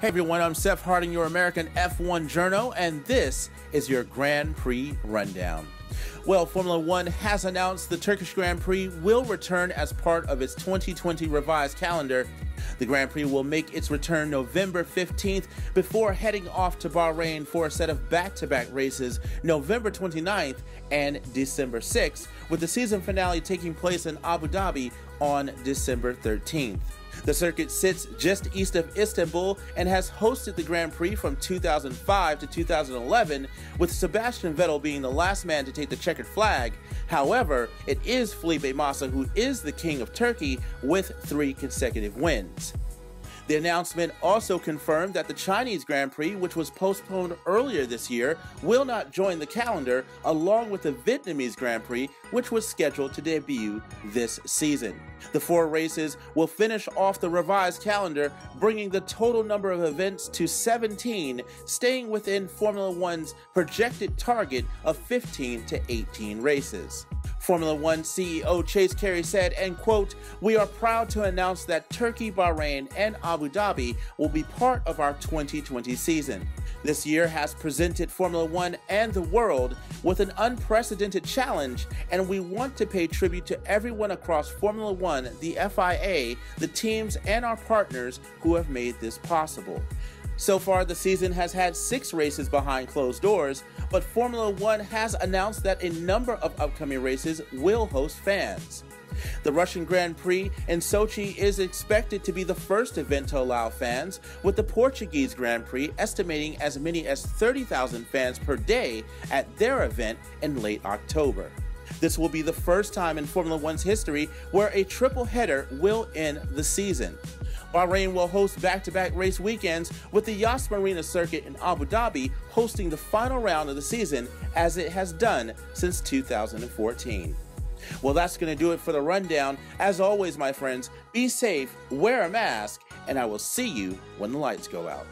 Hey everyone, I'm Seth Harding, your American F1 journo, and this is your Grand Prix Rundown. Well, Formula One has announced the Turkish Grand Prix will return as part of its 2020 revised calendar. The Grand Prix will make its return November 15th before heading off to Bahrain for a set of back to back races November 29th and December 6th, with the season finale taking place in Abu Dhabi on December 13th. The circuit sits just east of Istanbul and has hosted the Grand Prix from 2005 to 2011, with Sebastian Vettel being the last man to take the checkered flag. However, it is Felipe Massa who is the king of Turkey with three consecutive wins. The announcement also confirmed that the Chinese Grand Prix, which was postponed earlier this year, will not join the calendar, along with the Vietnamese Grand Prix, which was scheduled to debut this season. The four races will finish off the revised calendar, bringing the total number of events to 17, staying within Formula One's projected target of 15 to 18 races. Formula One CEO Chase Carey said, and quote, We are proud to announce that Turkey, Bahrain, and Abu Dhabi will be part of our 2020 season. This year has presented Formula One and the world with an unprecedented challenge, and we want to pay tribute to everyone across Formula One, the FIA, the teams, and our partners who have made this possible. So far, the season has had six races behind closed doors, but Formula One has announced that a number of upcoming races will host fans. The Russian Grand Prix in Sochi is expected to be the first event to allow fans, with the Portuguese Grand Prix estimating as many as 30,000 fans per day at their event in late October. This will be the first time in Formula One's history where a triple header will end the season. Bahrain will host back to back race weekends with the Yas Marina circuit in Abu Dhabi hosting the final round of the season as it has done since 2014. Well, that's going to do it for the rundown. As always, my friends, be safe, wear a mask, and I will see you when the lights go out.